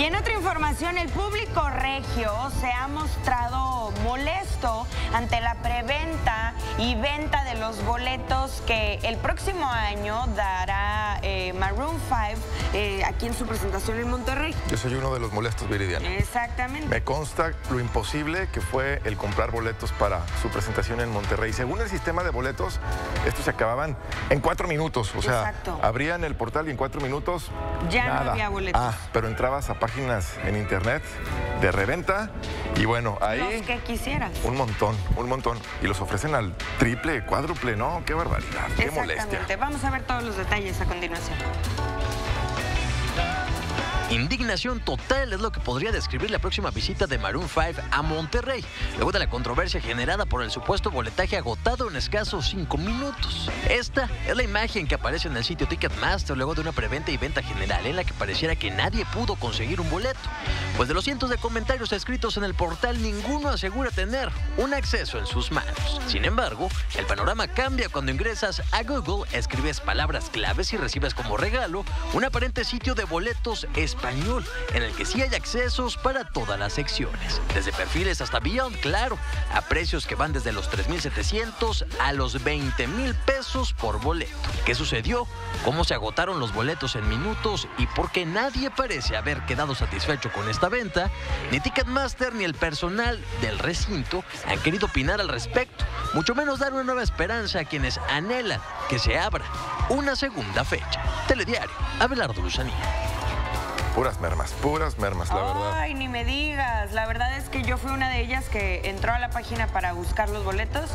Y en otra información, el público regio se ha mostrado molesto ante la preventa y venta de los boletos que el próximo año dará eh, Maroon 5 eh, aquí en su presentación en Monterrey. Yo soy uno de los molestos, Viridiana. Exactamente. Me consta lo imposible que fue el comprar boletos para su presentación en Monterrey. Según el sistema de boletos, estos se acababan en cuatro minutos. O sea, Exacto. abrían el portal y en cuatro minutos. Ya no había boletos. Ah, pero entrabas a páginas en internet de reventa y bueno, ahí. Los que quisieras. Un montón, un montón. Y los ofrecen al triple, cuádruple, ¿no? Qué barbaridad, qué molestia. Exactamente. Vamos a ver todos los detalles a continuación. Indignación total es lo que podría describir la próxima visita de Maroon 5 a Monterrey, luego de la controversia generada por el supuesto boletaje agotado en escasos 5 minutos. Esta es la imagen que aparece en el sitio Ticketmaster luego de una preventa y venta general en la que pareciera que nadie pudo conseguir un boleto. Pues de los cientos de comentarios escritos en el portal, ninguno asegura tener un acceso en sus manos. Sin embargo, el panorama cambia cuando ingresas a Google, escribes palabras claves y recibes como regalo un aparente sitio de boletos en el que sí hay accesos para todas las secciones. Desde perfiles hasta Beyond, claro, a precios que van desde los 3.700 a los 20 mil pesos por boleto. ¿Qué sucedió? ¿Cómo se agotaron los boletos en minutos? ¿Y por qué nadie parece haber quedado satisfecho con esta venta? Ni Ticketmaster ni el personal del recinto han querido opinar al respecto, mucho menos dar una nueva esperanza a quienes anhelan que se abra una segunda fecha. Telediario, Abelardo Luzanía. Puras mermas, puras mermas, la verdad. Ay, ni me digas. La verdad es que yo fui una de ellas que entró a la página para buscar los boletos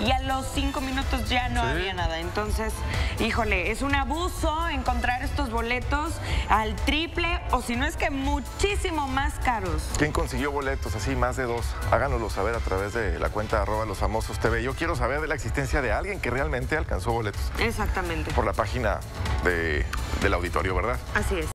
y a los cinco minutos ya no Sí. había nada. Entonces, híjole, es un abuso encontrar estos boletos al triple o si no es que muchísimo más caros. ¿Quién consiguió boletos así, más de dos? Háganoslo saber a través de la cuenta arroba los famosos TV. Yo quiero saber de la existencia de alguien que realmente alcanzó boletos Exactamente. por la página de, del auditorio, ¿verdad? Así es.